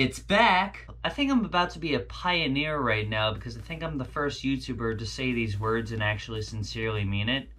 It's back! I think I'm about to be a pioneer right now because I think I'm the first YouTuber to say these words and actually sincerely mean it.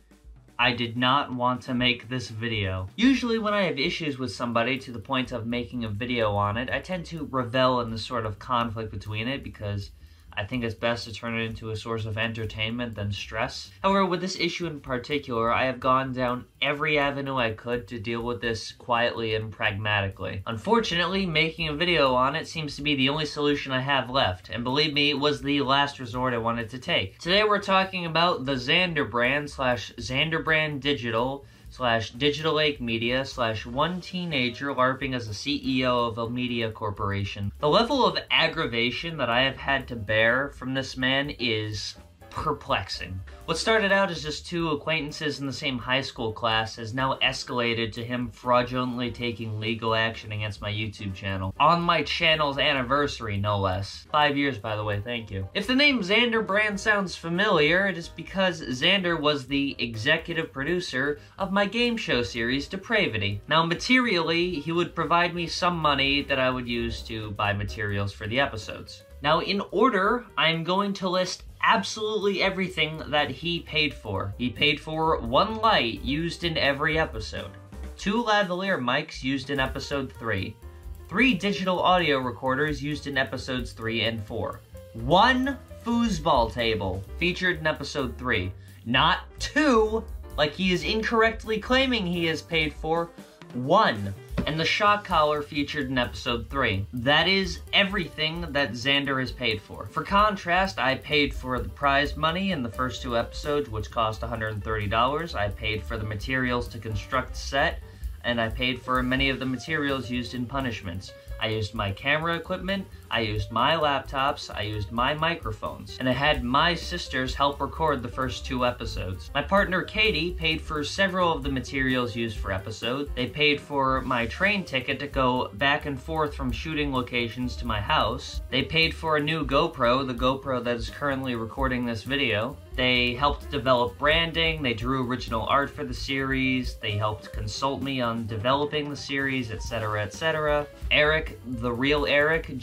I did not want to make this video. Usually when I have issues with somebody to the point of making a video on it, I tend to revel in the sort of conflict between it because I think it's best to turn it into a source of entertainment than stress. However, with this issue in particular, I have gone down every avenue I could to deal with this quietly and pragmatically. Unfortunately, making a video on it seems to be the only solution I have left, and believe me, it was the last resort I wanted to take. Today we're talking about the Xander brand slash Xander brand digital slash Digital Lake Media slash one teenager LARPing as a CEO of a media corporation. The level of aggravation that I have had to bear from this man is perplexing. What started out as just two acquaintances in the same high school class has now escalated to him fraudulently taking legal action against my YouTube channel. On my channel's anniversary, no less. Five years, by the way, thank you. If the name Xander Brand sounds familiar, it is because Xander was the executive producer of my game show series, Depravity. Now, materially, he would provide me some money that I would use to buy materials for the episodes. Now, in order, I'm going to list absolutely everything that he paid for. He paid for one light used in every episode, two lavalier mics used in episode 3, three digital audio recorders used in episodes 3 and 4, one foosball table featured in episode 3, not two, like he is incorrectly claiming he has paid for, one and the shock collar featured in episode 3. That is everything that Xander has paid for. For contrast, I paid for the prize money in the first two episodes, which cost $130. I paid for the materials to construct set, and I paid for many of the materials used in punishments. I used my camera equipment, I used my laptops, I used my microphones, and I had my sisters help record the first two episodes. My partner Katie paid for several of the materials used for episodes. They paid for my train ticket to go back and forth from shooting locations to my house. They paid for a new GoPro, the GoPro that is currently recording this video. They helped develop branding, they drew original art for the series, they helped consult me on developing the series, etc., etc. Eric, the real Eric,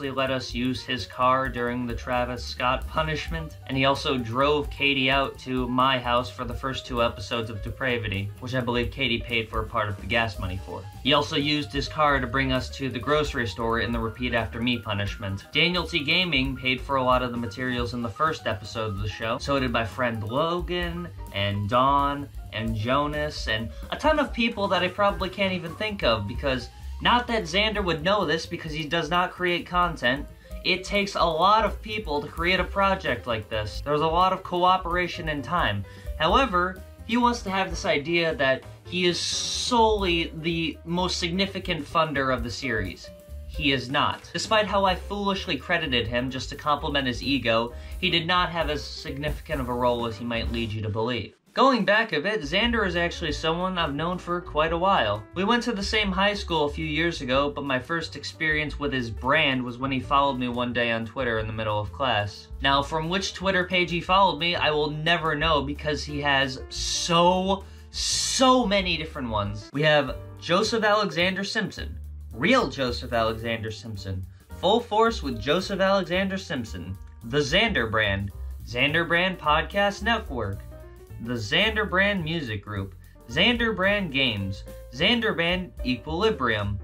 let us use his car during the Travis Scott punishment, and he also drove Katie out to my house for the first two episodes of Depravity, which I believe Katie paid for a part of the gas money for. He also used his car to bring us to the grocery store in the Repeat After Me punishment. Daniel T. Gaming paid for a lot of the materials in the first episode of the show, so did my friend Logan and Dawn and Jonas and a ton of people that I probably can't even think of because not that Xander would know this because he does not create content. It takes a lot of people to create a project like this. There's a lot of cooperation and time. However, he wants to have this idea that he is solely the most significant funder of the series. He is not. Despite how I foolishly credited him just to compliment his ego, he did not have as significant of a role as he might lead you to believe. Going back a bit, Xander is actually someone I've known for quite a while. We went to the same high school a few years ago, but my first experience with his brand was when he followed me one day on Twitter in the middle of class. Now, from which Twitter page he followed me, I will never know because he has so, so many different ones. We have Joseph Alexander Simpson, Real Joseph Alexander Simpson, Full Force with Joseph Alexander Simpson, The Xander Brand, Xander Brand Podcast Network, The Xander Brand Music Group, Xander Brand Games, Xander Brand Equilibrium,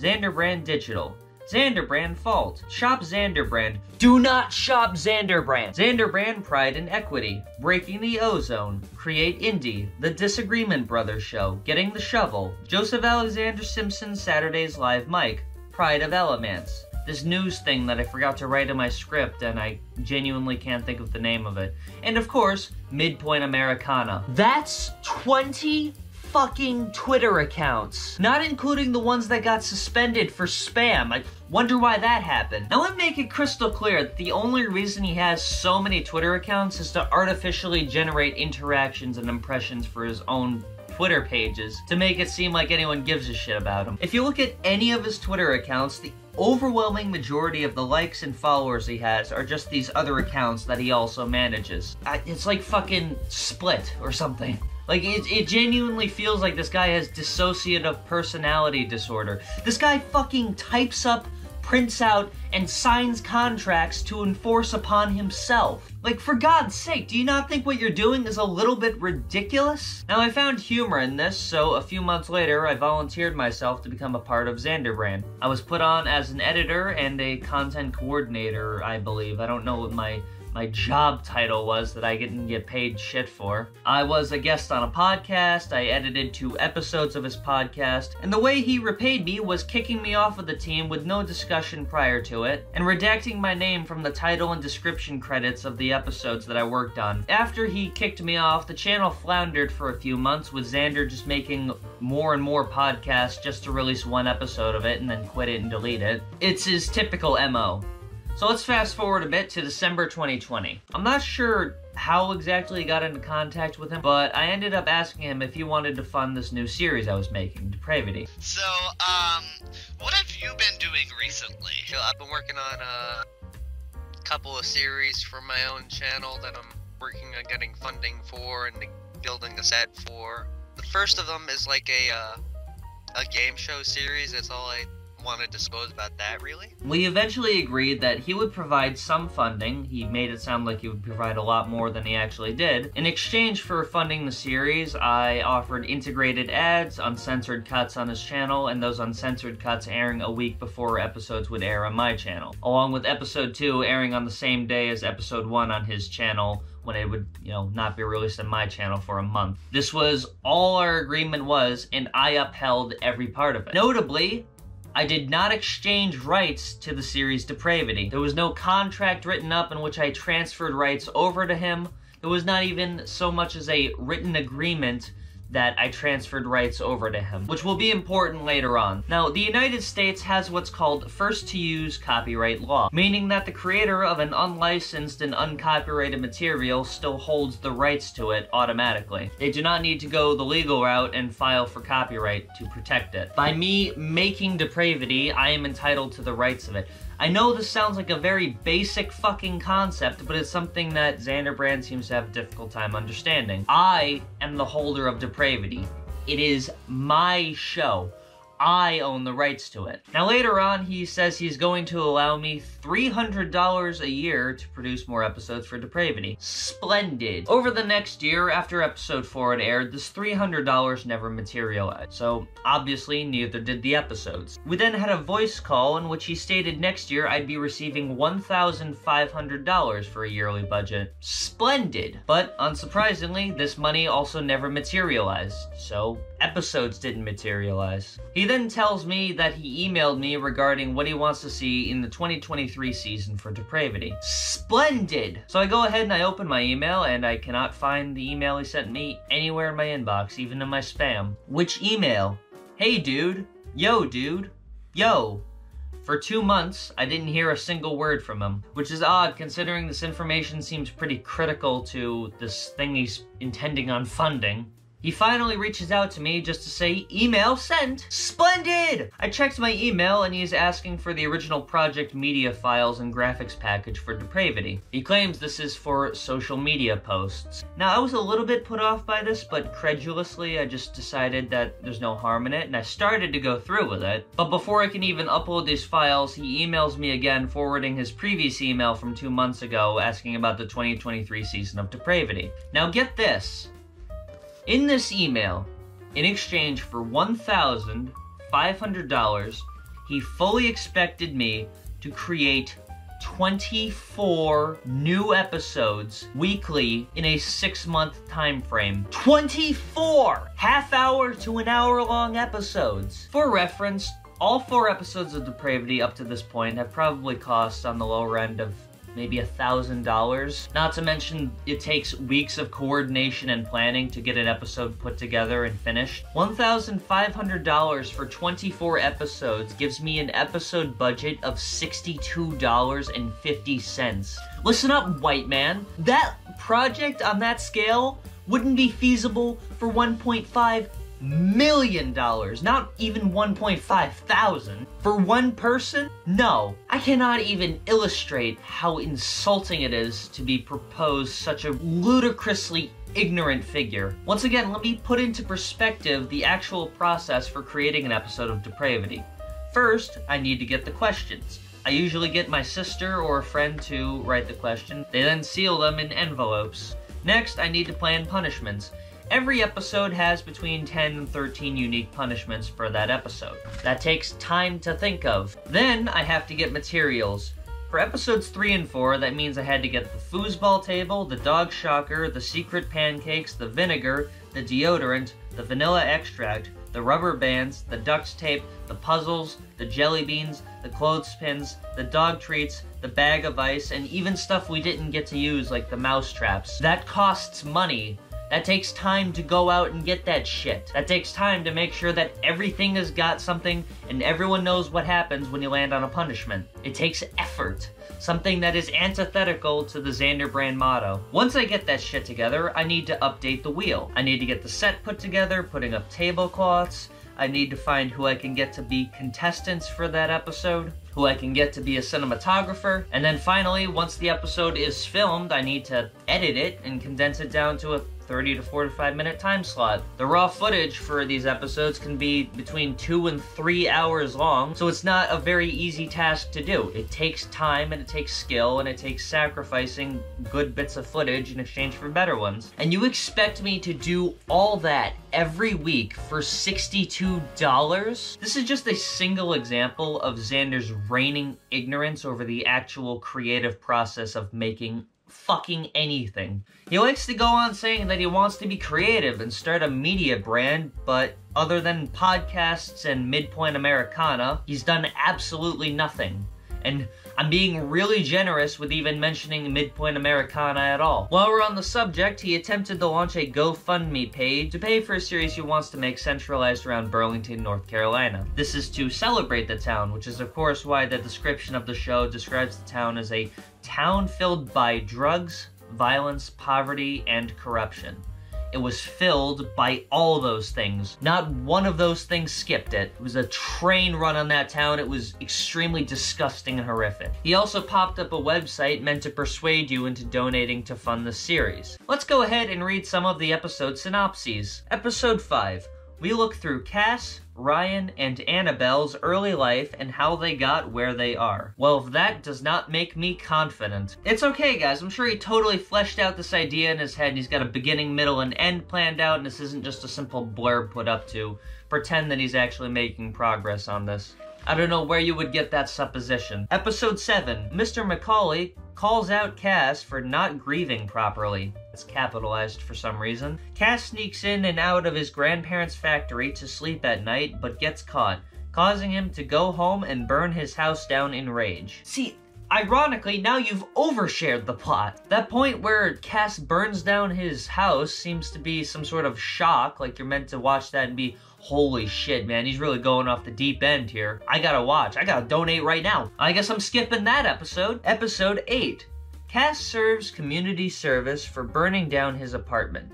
Xander Brand Digital, Xander Brand Vault, Shop Xander Brand, Do Not Shop Xander Brand, Xander Brand Pride and Equity, Breaking the Ozone, Create Indie, The Disagreement Brothers Show, Getting the Shovel, Joseph Alexander Simpson Saturday's Live Mic, Pride of Elements, this news thing that I forgot to write in my script and I genuinely can't think of the name of it. And of course, Midpoint Americana. That's 20 fucking Twitter accounts. Not including the ones that got suspended for spam. I wonder why that happened. Now let me make it crystal clear that the only reason he has so many Twitter accounts is to artificially generate interactions and impressions for his own Twitter pages to make it seem like anyone gives a shit about him. If you look at any of his Twitter accounts, the overwhelming majority of the likes and followers he has are just these other accounts that he also manages. It's like fucking Split or something. Like, it, it genuinely feels like this guy has dissociative personality disorder. This guy fucking types up prints out and signs contracts to enforce upon himself. Like, for God's sake, do you not think what you're doing is a little bit ridiculous? Now, I found humor in this, so a few months later, I volunteered myself to become a part of Xanderbrand. I was put on as an editor and a content coordinator, I believe. I don't know what my my job title was that I didn't get paid shit for. I was a guest on a podcast, I edited two episodes of his podcast, and the way he repaid me was kicking me off of the team with no discussion prior to it, and redacting my name from the title and description credits of the episodes that I worked on. After he kicked me off, the channel floundered for a few months with Xander just making more and more podcasts just to release one episode of it and then quit it and delete it. It's his typical MO. So let's fast forward a bit to December 2020. I'm not sure how exactly I got into contact with him, but I ended up asking him if he wanted to fund this new series I was making, Depravity. So, um, what have you been doing recently? I've been working on a couple of series for my own channel that I'm working on getting funding for and building a set for. The first of them is like a, uh, a game show series. That's all I want to disclose about that, really? We eventually agreed that he would provide some funding. He made it sound like he would provide a lot more than he actually did. In exchange for funding the series, I offered integrated ads, uncensored cuts on his channel, and those uncensored cuts airing a week before episodes would air on my channel, along with episode 2 airing on the same day as episode 1 on his channel when it would, you know, not be released on my channel for a month. This was all our agreement was, and I upheld every part of it. Notably, I did not exchange rights to the series Depravity. There was no contract written up in which I transferred rights over to him. There was not even so much as a written agreement that I transferred rights over to him, which will be important later on. Now, the United States has what's called first to use copyright law, meaning that the creator of an unlicensed and uncopyrighted material still holds the rights to it automatically. They do not need to go the legal route and file for copyright to protect it. By me making depravity, I am entitled to the rights of it. I know this sounds like a very basic fucking concept, but it's something that Xander Brand seems to have a difficult time understanding. I am the holder of depravity. It is my show. I own the rights to it. Now later on, he says he's going to allow me $300 a year to produce more episodes for Depravity. Splendid. Over the next year, after episode 4 had aired, this $300 never materialized. So obviously, neither did the episodes. We then had a voice call in which he stated next year I'd be receiving $1,500 for a yearly budget. Splendid. But unsurprisingly, this money also never materialized. So episodes didn't materialize. He then tells me that he emailed me regarding what he wants to see in the 2023 season for Depravity. Splendid! So I go ahead and I open my email and I cannot find the email he sent me anywhere in my inbox, even in my spam. Which email? Hey dude. Yo dude. Yo. For two months, I didn't hear a single word from him, which is odd considering this information seems pretty critical to this thing he's intending on funding. He finally reaches out to me just to say, email sent. Splendid! I checked my email and he's asking for the original project media files and graphics package for Depravity. He claims this is for social media posts. Now, I was a little bit put off by this, but credulously, I just decided that there's no harm in it, and I started to go through with it. But before I can even upload these files, he emails me again, forwarding his previous email from two months ago, asking about the 2023 season of Depravity. Now, get this. In this email, in exchange for $1,500, he fully expected me to create 24 new episodes weekly in a six month time frame. 24! Half hour to an hour long episodes. For reference, all four episodes of Depravity up to this point have probably cost on the lower end of maybe a thousand dollars. Not to mention it takes weeks of coordination and planning to get an episode put together and finished. $1,500 for 24 episodes gives me an episode budget of $62.50. Listen up, white man. That project on that scale wouldn't be feasible for 1.5 million dollars, not even 1.5 thousand. For one person? No. I cannot even illustrate how insulting it is to be proposed such a ludicrously ignorant figure. Once again, let me put into perspective the actual process for creating an episode of Depravity. First, I need to get the questions. I usually get my sister or a friend to write the question. They then seal them in envelopes. Next, I need to plan punishments. Every episode has between 10 and 13 unique punishments for that episode. That takes time to think of. Then I have to get materials. For episodes 3 and 4, that means I had to get the foosball table, the dog shocker, the secret pancakes, the vinegar, the deodorant, the vanilla extract, the rubber bands, the duct tape, the puzzles, the jelly beans, the clothespins, the dog treats, the bag of ice, and even stuff we didn't get to use like the mouse traps. That costs money. That takes time to go out and get that shit. That takes time to make sure that everything has got something and everyone knows what happens when you land on a punishment. It takes effort. Something that is antithetical to the Xander brand motto. Once I get that shit together, I need to update the wheel. I need to get the set put together, putting up tablecloths. I need to find who I can get to be contestants for that episode who I can get to be a cinematographer. And then finally, once the episode is filmed, I need to edit it and condense it down to a 30 to 45 minute time slot. The raw footage for these episodes can be between two and three hours long, so it's not a very easy task to do. It takes time and it takes skill and it takes sacrificing good bits of footage in exchange for better ones. And you expect me to do all that every week for $62? This is just a single example of Xander's reigning ignorance over the actual creative process of making fucking anything. He likes to go on saying that he wants to be creative and start a media brand, but other than podcasts and Midpoint Americana, he's done absolutely nothing. And I'm being really generous with even mentioning Midpoint Americana at all. While we're on the subject, he attempted to launch a GoFundMe page to pay for a series he wants to make centralized around Burlington, North Carolina. This is to celebrate the town, which is of course why the description of the show describes the town as a town filled by drugs, violence, poverty, and corruption. It was filled by all those things. Not one of those things skipped it. It was a train run on that town. It was extremely disgusting and horrific. He also popped up a website meant to persuade you into donating to fund the series. Let's go ahead and read some of the episode synopses. Episode 5. We look through Cass, Ryan, and Annabelle's early life and how they got where they are. Well, that does not make me confident. It's okay, guys. I'm sure he totally fleshed out this idea in his head and he's got a beginning, middle, and end planned out, and this isn't just a simple blurb put up to pretend that he's actually making progress on this. I don't know where you would get that supposition. Episode 7 Mr. Macaulay calls out Cass for not grieving properly. It's capitalized for some reason. Cass sneaks in and out of his grandparents' factory to sleep at night, but gets caught, causing him to go home and burn his house down in rage. See, Ironically, now you've overshared the plot. That point where Cass burns down his house seems to be some sort of shock, like you're meant to watch that and be, holy shit, man, he's really going off the deep end here. I gotta watch, I gotta donate right now. I guess I'm skipping that episode. Episode 8. Cass serves community service for burning down his apartment.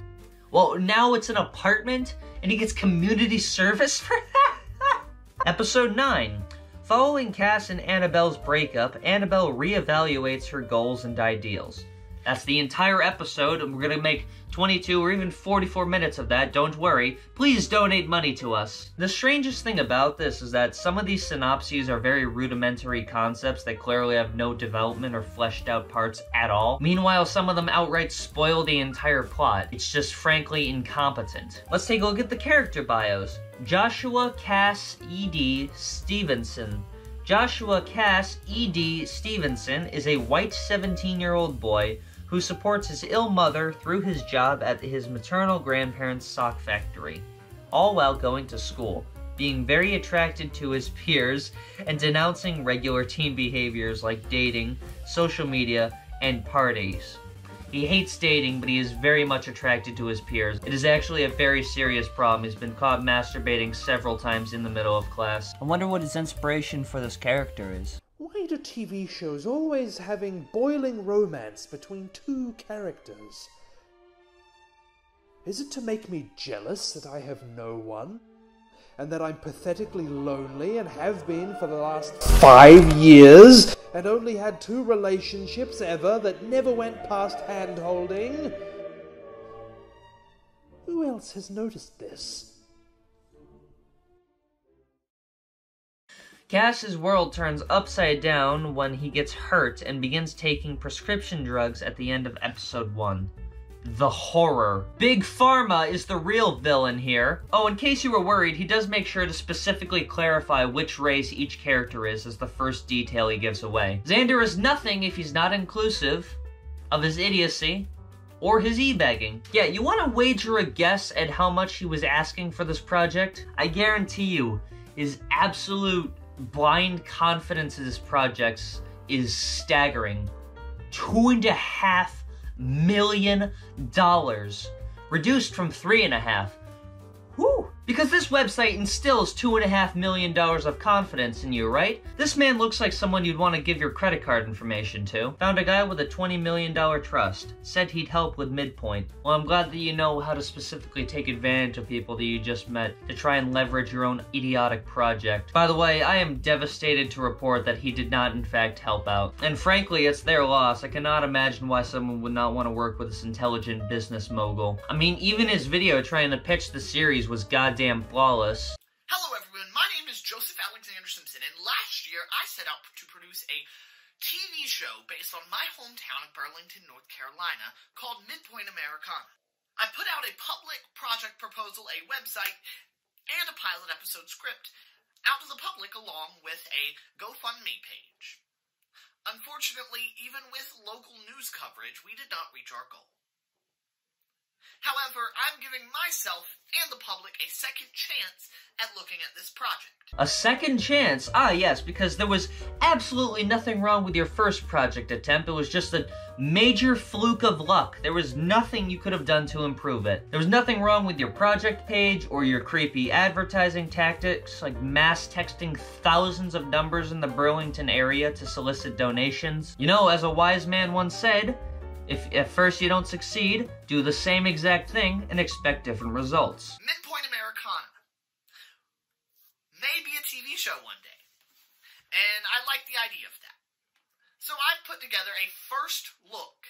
Well, now it's an apartment, and he gets community service for that? Episode 9. Following Cass and Annabelle's breakup, Annabelle reevaluates her goals and ideals. That's the entire episode, and we're gonna make 22 or even 44 minutes of that, don't worry. Please donate money to us. The strangest thing about this is that some of these synopses are very rudimentary concepts that clearly have no development or fleshed out parts at all. Meanwhile, some of them outright spoil the entire plot. It's just frankly incompetent. Let's take a look at the character bios. Joshua Cass E.D. Stevenson. Joshua Cass E.D. Stevenson is a white 17 year old boy who supports his ill mother through his job at his maternal grandparents' sock factory, all while going to school, being very attracted to his peers, and denouncing regular teen behaviors like dating, social media, and parties. He hates dating, but he is very much attracted to his peers. It is actually a very serious problem. He's been caught masturbating several times in the middle of class. I wonder what his inspiration for this character is. Why do TV shows always having boiling romance between two characters? Is it to make me jealous that I have no one? And that I'm pathetically lonely and have been for the last five years? And only had two relationships ever that never went past hand holding? Who else has noticed this? Cass's world turns upside down when he gets hurt and begins taking prescription drugs at the end of episode 1. The horror. Big Pharma is the real villain here. Oh, in case you were worried, he does make sure to specifically clarify which race each character is as the first detail he gives away. Xander is nothing if he's not inclusive of his idiocy or his e-bagging. Yeah, you want to wager a guess at how much he was asking for this project? I guarantee you, his absolute blind confidence in his projects is staggering. Two and a half million dollars, reduced from three and a half. Whew. Because this website instills two and a half million dollars of confidence in you, right? This man looks like someone you'd want to give your credit card information to. Found a guy with a $20 million trust. Said he'd help with midpoint. Well, I'm glad that you know how to specifically take advantage of people that you just met to try and leverage your own idiotic project. By the way, I am devastated to report that he did not in fact help out. And frankly, it's their loss. I cannot imagine why someone would not want to work with this intelligent business mogul. I mean, even his video trying to pitch the series was goddamn goddamn flawless. Hello, everyone. My name is Joseph Alexander Simpson, and last year I set out to produce a TV show based on my hometown of Burlington, North Carolina, called Midpoint Americana. I put out a public project proposal, a website, and a pilot episode script out to the public along with a GoFundMe page. Unfortunately, even with local news coverage, we did not reach our goal. However, I'm giving myself and the public a second chance at looking at this project. A second chance? Ah, yes, because there was absolutely nothing wrong with your first project attempt. It was just a major fluke of luck. There was nothing you could have done to improve it. There was nothing wrong with your project page or your creepy advertising tactics, like mass texting thousands of numbers in the Burlington area to solicit donations. You know, as a wise man once said, if at first you don't succeed, do the same exact thing and expect different results. Midpoint Americana. Maybe a TV show one day. And I like the idea of that. So I've put together a first look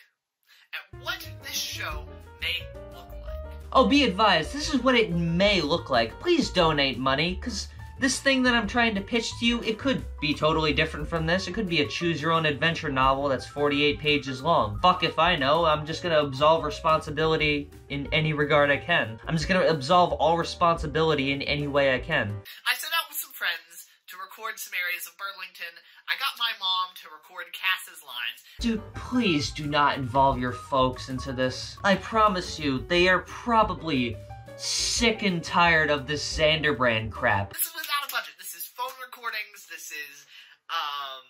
at what this show may look like. Oh, be advised, this is what it may look like. Please donate money, because this thing that I'm trying to pitch to you, it could be totally different from this. It could be a choose your own adventure novel that's 48 pages long. Fuck if I know. I'm just gonna absolve responsibility in any regard I can. I'm just gonna absolve all responsibility in any way I can. I set out with some friends to record some areas of Burlington. I got my mom to record Cass's lines. Dude, please do not involve your folks into this. I promise you, they are probably sick and tired of this Xander brand crap. This is without a budget. This is phone recordings. This is, um,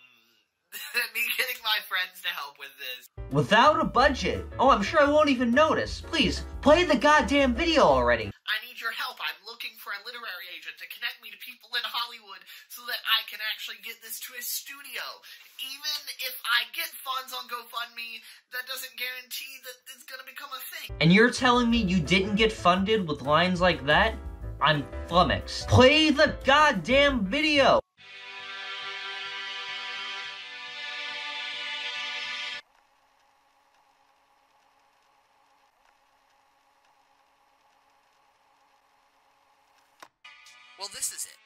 me getting my friends to help with this. Without a budget? Oh, I'm sure I won't even notice. Please, play the goddamn video already. I need your help. I'm looking for a literary agent to connect me to people in Hollywood so that I can actually get this to a studio. Even if I get funds on GoFundMe, that doesn't guarantee that it's gonna become a thing. And you're telling me you didn't get funded with lines like that? I'm flummoxed. Play the goddamn video! Well, this is it.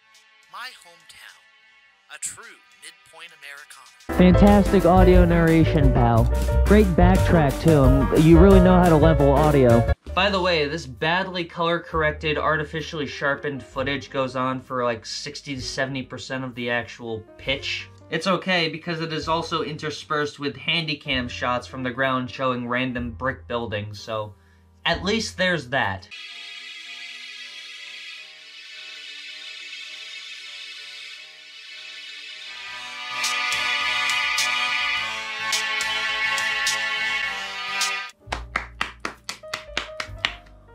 My hometown. A true midpoint Americana. Fantastic audio narration, pal. Great backtrack, too. Um, you really know how to level audio. By the way, this badly color corrected, artificially sharpened footage goes on for like 60 to 70% of the actual pitch. It's okay because it is also interspersed with handycam shots from the ground showing random brick buildings, so at least there's that.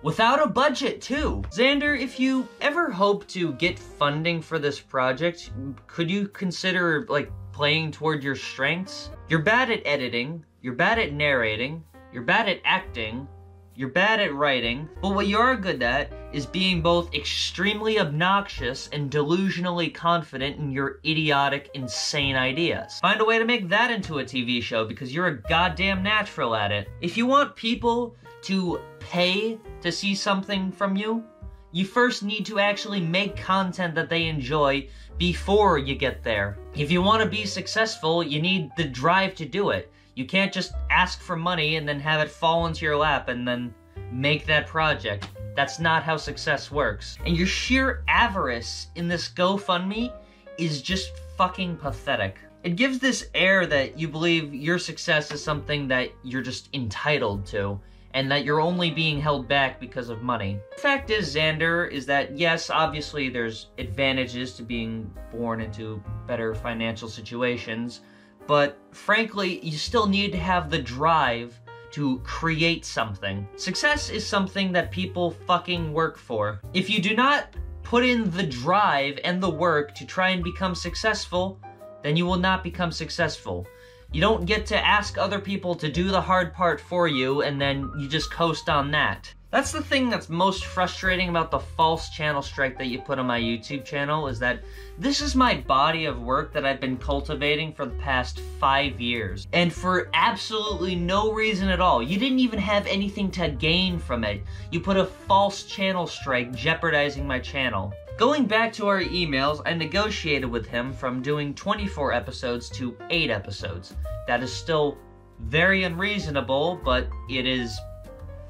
Without a budget, too. Xander, if you ever hope to get funding for this project, could you consider, like, playing toward your strengths? You're bad at editing, you're bad at narrating, you're bad at acting, you're bad at writing, but what you're good at is being both extremely obnoxious and delusionally confident in your idiotic, insane ideas. Find a way to make that into a TV show because you're a goddamn natural at it. If you want people to pay to see something from you, You first need to actually make content that they enjoy before you get there. If you want to be successful, you need the drive to do it. You can't just ask for money and then have it fall into your lap and then make that project. That's not how success works. And your sheer avarice in this GoFundMe is just fucking pathetic. It gives this air that you believe your success is something that you're just entitled to, and that you're only being held back because of money. The fact is, Xander, is that yes, obviously there's advantages to being born into better financial situations, but frankly, you still need to have the drive to create something. Success is something that people fucking work for. If you do not put in the drive and the work to try and become successful, then you will not become successful. You don't get to ask other people to do the hard part for you and then you just coast on that. That's the thing that's most frustrating about the false channel strike that you put on my YouTube channel is that this is my body of work that I've been cultivating for the past five years. And for absolutely no reason at all. You didn't even have anything to gain from it. You put a false channel strike jeopardizing my channel. Going back to our emails, I negotiated with him from doing 24 episodes to 8 episodes. That is still very unreasonable, but it is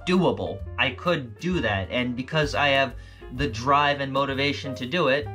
doable. I could do that, and because I have the drive and motivation to do it,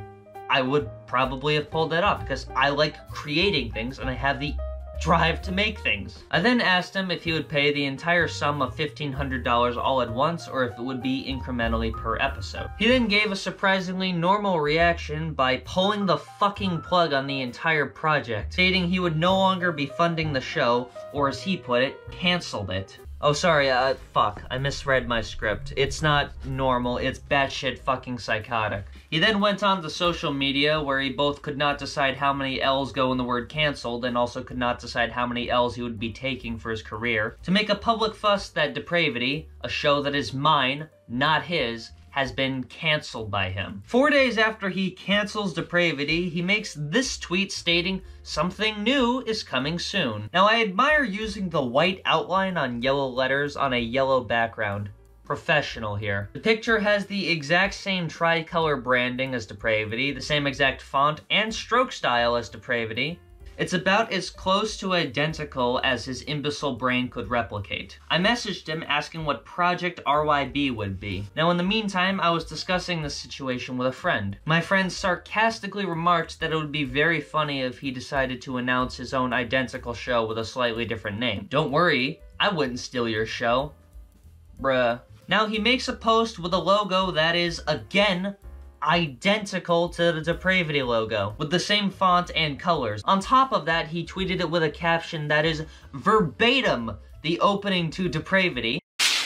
I would probably have pulled that off because I like creating things and I have the drive to make things. I then asked him if he would pay the entire sum of $1,500 all at once or if it would be incrementally per episode. He then gave a surprisingly normal reaction by pulling the fucking plug on the entire project, stating he would no longer be funding the show, or as he put it, canceled it. Oh, sorry, uh, fuck. I misread my script. It's not normal, it's batshit fucking psychotic. He then went on to social media where he both could not decide how many L's go in the word cancelled and also could not decide how many L's he would be taking for his career to make a public fuss that Depravity, a show that is mine, not his, has been canceled by him. Four days after he cancels Depravity, he makes this tweet stating, Something new is coming soon. Now, I admire using the white outline on yellow letters on a yellow background. Professional here. The picture has the exact same tricolor branding as Depravity, the same exact font and stroke style as Depravity, it's about as close to identical as his imbecile brain could replicate. I messaged him asking what Project RYB would be. Now, in the meantime, I was discussing the situation with a friend. My friend sarcastically remarked that it would be very funny if he decided to announce his own identical show with a slightly different name. Don't worry, I wouldn't steal your show. Bruh. Now he makes a post with a logo that is, again, identical to the Depravity logo, with the same font and colors. On top of that, he tweeted it with a caption that is verbatim the opening to Depravity.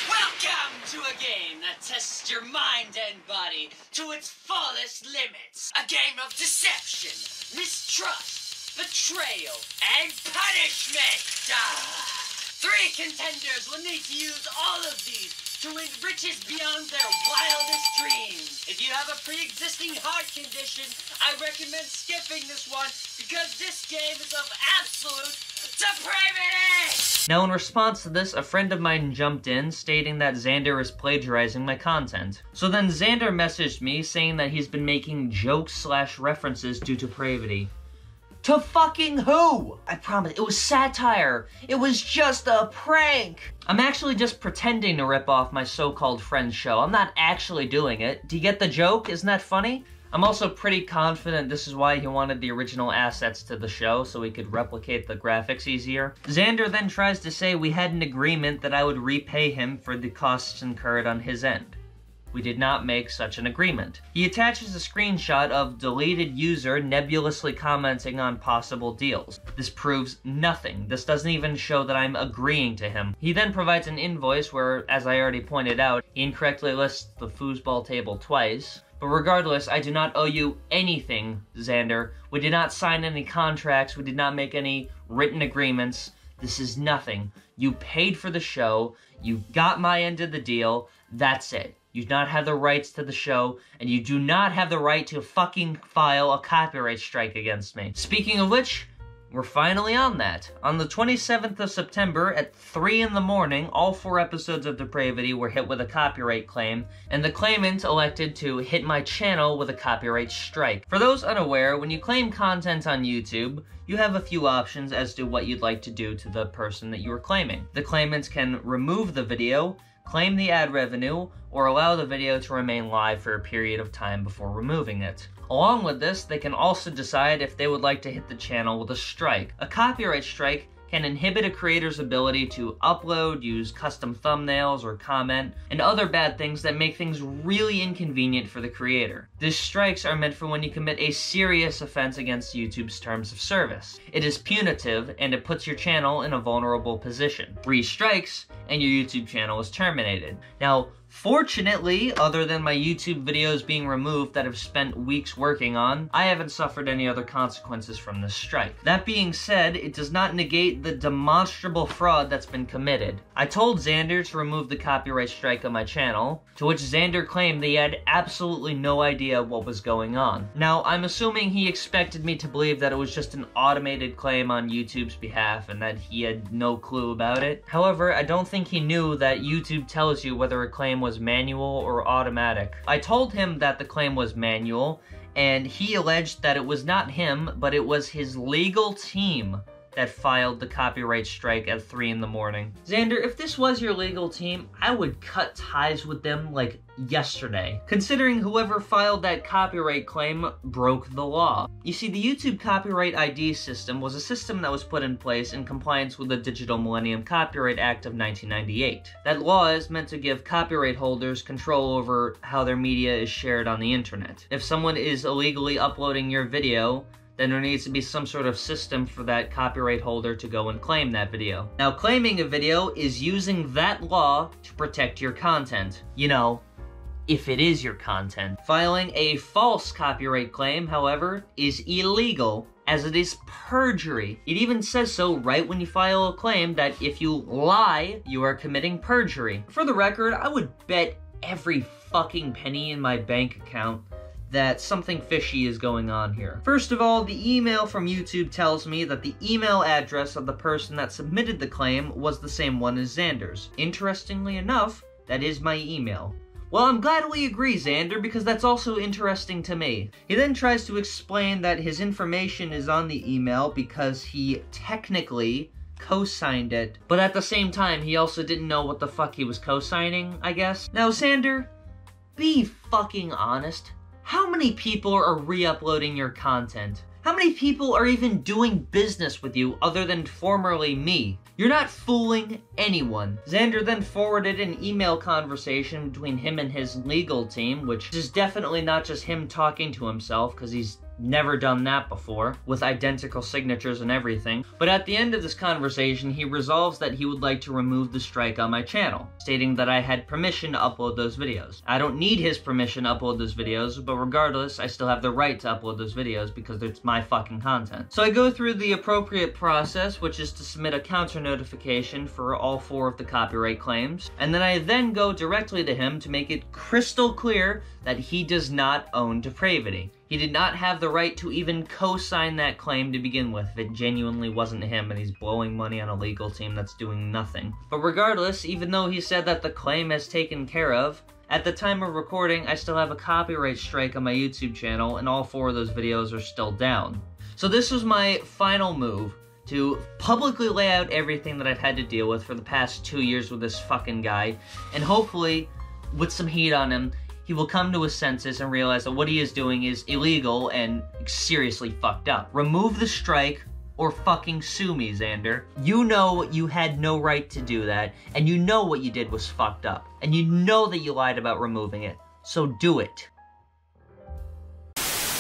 Welcome to a game that tests your mind and body to its fullest limits. A game of deception, mistrust, betrayal, and punishment. Ah. Three contenders will need to use all of these to win riches beyond their wildest dreams. If you have a pre-existing heart condition, I recommend skipping this one because this game is of absolute depravity! Now in response to this, a friend of mine jumped in stating that Xander is plagiarizing my content. So then Xander messaged me saying that he's been making jokes slash references due to depravity. To fucking who? I promise, it was satire. It was just a prank. I'm actually just pretending to rip off my so-called friend's show. I'm not actually doing it. Do you get the joke? Isn't that funny? I'm also pretty confident this is why he wanted the original assets to the show, so he could replicate the graphics easier. Xander then tries to say we had an agreement that I would repay him for the costs incurred on his end. We did not make such an agreement. He attaches a screenshot of deleted user nebulously commenting on possible deals. This proves nothing. This doesn't even show that I'm agreeing to him. He then provides an invoice where, as I already pointed out, he incorrectly lists the foosball table twice. But regardless, I do not owe you anything, Xander. We did not sign any contracts. We did not make any written agreements. This is nothing. You paid for the show. You got my end of the deal. That's it. You do not have the rights to the show, and you do not have the right to fucking file a copyright strike against me. Speaking of which, we're finally on that. On the 27th of September at 3 in the morning, all four episodes of Depravity were hit with a copyright claim, and the claimant elected to hit my channel with a copyright strike. For those unaware, when you claim content on YouTube, you have a few options as to what you'd like to do to the person that you are claiming. The claimant can remove the video, claim the ad revenue, or allow the video to remain live for a period of time before removing it. Along with this, they can also decide if they would like to hit the channel with a strike. A copyright strike can inhibit a creator's ability to upload, use custom thumbnails or comment, and other bad things that make things really inconvenient for the creator. These strikes are meant for when you commit a serious offense against YouTube's terms of service. It is punitive and it puts your channel in a vulnerable position. Three strikes and your YouTube channel is terminated. Now, Fortunately, other than my YouTube videos being removed that I've spent weeks working on, I haven't suffered any other consequences from this strike. That being said, it does not negate the demonstrable fraud that's been committed. I told Xander to remove the copyright strike on my channel, to which Xander claimed that he had absolutely no idea what was going on. Now, I'm assuming he expected me to believe that it was just an automated claim on YouTube's behalf and that he had no clue about it. However, I don't think he knew that YouTube tells you whether a claim was was manual or automatic. I told him that the claim was manual, and he alleged that it was not him, but it was his legal team that filed the copyright strike at 3 in the morning. Xander, if this was your legal team, I would cut ties with them like yesterday, considering whoever filed that copyright claim broke the law. You see, the YouTube Copyright ID system was a system that was put in place in compliance with the Digital Millennium Copyright Act of 1998. That law is meant to give copyright holders control over how their media is shared on the internet. If someone is illegally uploading your video, then there needs to be some sort of system for that copyright holder to go and claim that video. Now, claiming a video is using that law to protect your content. You know, if it is your content. Filing a false copyright claim, however, is illegal as it is perjury. It even says so right when you file a claim that if you lie, you are committing perjury. For the record, I would bet every fucking penny in my bank account that something fishy is going on here. First of all, the email from YouTube tells me that the email address of the person that submitted the claim was the same one as Xander's. Interestingly enough, that is my email. Well, I'm glad we agree, Xander, because that's also interesting to me. He then tries to explain that his information is on the email because he technically co-signed it, but at the same time, he also didn't know what the fuck he was co-signing, I guess. Now, Xander, be fucking honest. How many people are re-uploading your content? How many people are even doing business with you other than formerly me? You're not fooling anyone. Xander then forwarded an email conversation between him and his legal team, which is definitely not just him talking to himself, because he's Never done that before, with identical signatures and everything. But at the end of this conversation, he resolves that he would like to remove the strike on my channel, stating that I had permission to upload those videos. I don't need his permission to upload those videos, but regardless, I still have the right to upload those videos because it's my fucking content. So I go through the appropriate process, which is to submit a counter notification for all four of the copyright claims, and then I then go directly to him to make it crystal clear that he does not own Depravity. He did not have the right to even co-sign that claim to begin with if it genuinely wasn't him and he's blowing money on a legal team that's doing nothing. But regardless, even though he said that the claim is taken care of, at the time of recording, I still have a copyright strike on my YouTube channel and all four of those videos are still down. So this was my final move to publicly lay out everything that I've had to deal with for the past two years with this fucking guy, and hopefully, with some heat on him, he will come to his senses and realize that what he is doing is illegal and seriously fucked up. Remove the strike or fucking sue me, Xander. You know you had no right to do that, and you know what you did was fucked up, and you know that you lied about removing it. So do it.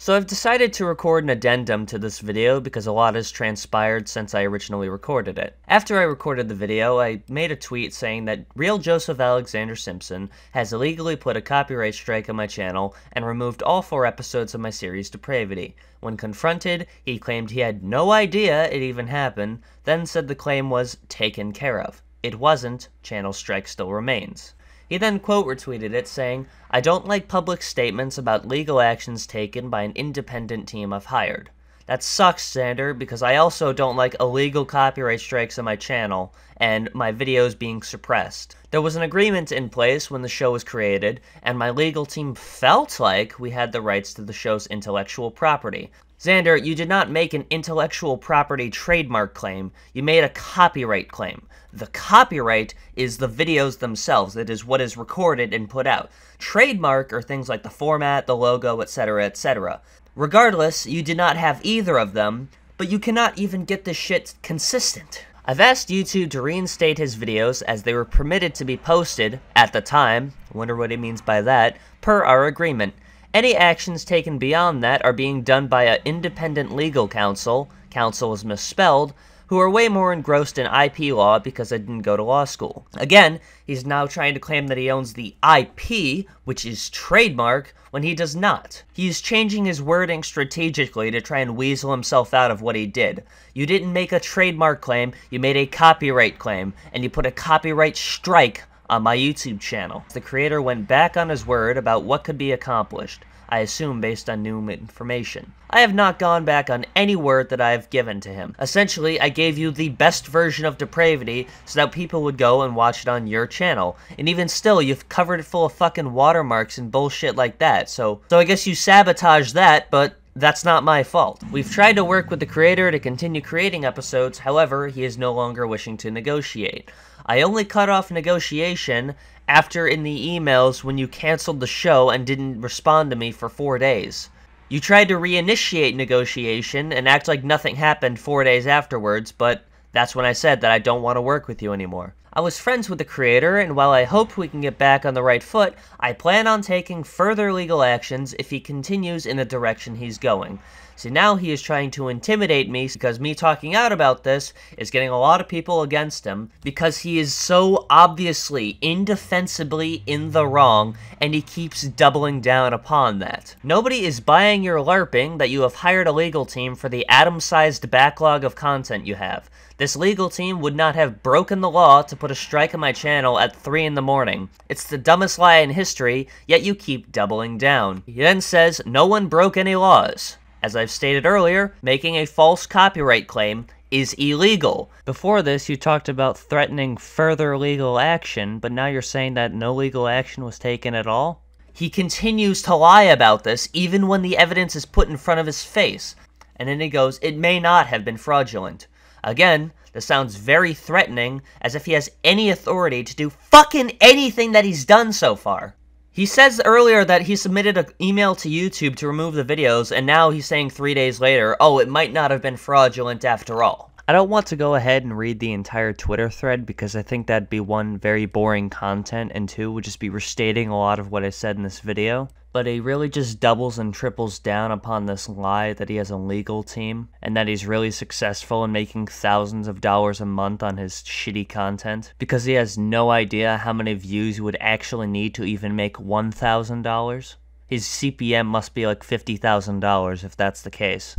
So I've decided to record an addendum to this video because a lot has transpired since I originally recorded it. After I recorded the video, I made a tweet saying that real Joseph Alexander Simpson has illegally put a copyright strike on my channel and removed all four episodes of my series Depravity. When confronted, he claimed he had no idea it even happened, then said the claim was taken care of. It wasn't, channel strike still remains. He then quote retweeted it, saying, I don't like public statements about legal actions taken by an independent team I've hired. That sucks, Xander, because I also don't like illegal copyright strikes on my channel and my videos being suppressed. There was an agreement in place when the show was created, and my legal team felt like we had the rights to the show's intellectual property. Xander, you did not make an intellectual property trademark claim, you made a copyright claim. The copyright is the videos themselves, it is what is recorded and put out. Trademark are things like the format, the logo, etc., etc. Regardless, you did not have either of them, but you cannot even get this shit consistent. I've asked YouTube to reinstate his videos as they were permitted to be posted at the time, wonder what he means by that, per our agreement. Any actions taken beyond that are being done by an independent legal counsel, counsel is misspelled, who are way more engrossed in IP law because I didn't go to law school. Again, he's now trying to claim that he owns the IP, which is trademark, when he does not. He's changing his wording strategically to try and weasel himself out of what he did. You didn't make a trademark claim, you made a copyright claim, and you put a copyright strike on my YouTube channel. The creator went back on his word about what could be accomplished, I assume based on new information. I have not gone back on any word that I have given to him. Essentially, I gave you the best version of depravity so that people would go and watch it on your channel. And even still, you've covered it full of fucking watermarks and bullshit like that, so, so I guess you sabotage that, but that's not my fault. We've tried to work with the creator to continue creating episodes, however, he is no longer wishing to negotiate. I only cut off negotiation after in the emails when you canceled the show and didn't respond to me for four days. You tried to reinitiate negotiation and act like nothing happened four days afterwards, but that's when I said that I don't want to work with you anymore. I was friends with the creator, and while I hope we can get back on the right foot, I plan on taking further legal actions if he continues in the direction he's going. See, now he is trying to intimidate me because me talking out about this is getting a lot of people against him because he is so obviously, indefensibly in the wrong and he keeps doubling down upon that. Nobody is buying your LARPing that you have hired a legal team for the atom-sized backlog of content you have. This legal team would not have broken the law to put a strike on my channel at 3 in the morning. It's the dumbest lie in history, yet you keep doubling down. He then says, no one broke any laws. As I've stated earlier, making a false copyright claim is illegal. Before this, you talked about threatening further legal action, but now you're saying that no legal action was taken at all? He continues to lie about this even when the evidence is put in front of his face. And then he goes, it may not have been fraudulent. Again, this sounds very threatening, as if he has any authority to do fucking anything that he's done so far. He says earlier that he submitted an email to YouTube to remove the videos, and now he's saying three days later, oh, it might not have been fraudulent after all. I don't want to go ahead and read the entire Twitter thread because I think that'd be one, very boring content, and two, would just be restating a lot of what I said in this video but he really just doubles and triples down upon this lie that he has a legal team and that he's really successful in making thousands of dollars a month on his shitty content because he has no idea how many views he would actually need to even make $1,000. His CPM must be like $50,000 if that's the case.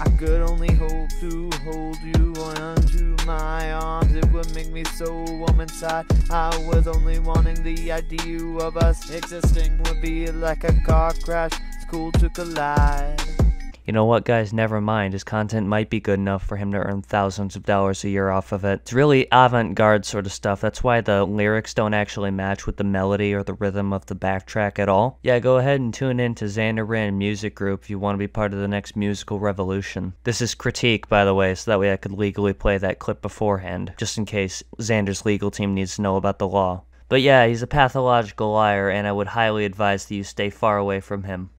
I could only hope to hold you onto my arms. It would make me so warm inside. I was only wanting the idea of us existing would be like a car crash. It's cool to collide you know what, guys, never mind. His content might be good enough for him to earn thousands of dollars a year off of it. It's really avant garde sort of stuff. That's why the lyrics don't actually match with the melody or the rhythm of the backtrack at all. Yeah, go ahead and tune in to Xander Brand Music Group if you want to be part of the next musical revolution. This is critique, by the way, so that way I could legally play that clip beforehand, just in case Xander's legal team needs to know about the law. But yeah, he's a pathological liar, and I would highly advise that you stay far away from him.